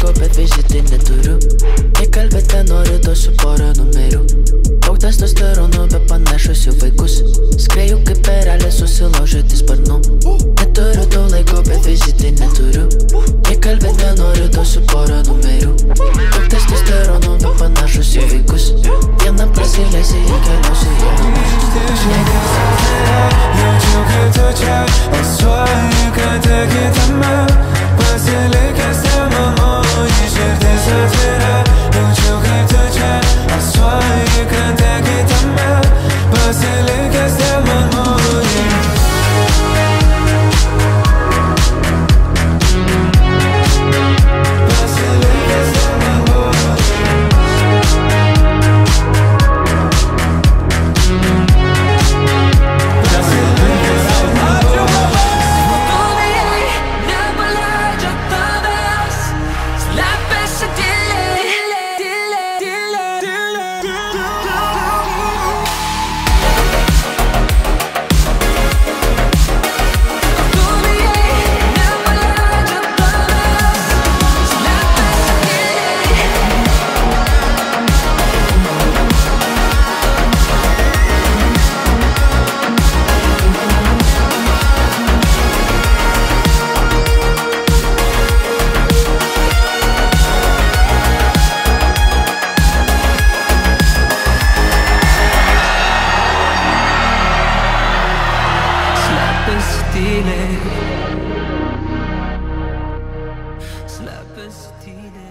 laiko, bet vizitai neturiu Įkalbėte noriu, duosiu porą numerių Daug testosteronų, bet panašus į vaikus Skrėju kaip perelė, susilaužyti sparnu Neturiu daug laiko, bet vizitai neturiu tine. Tine.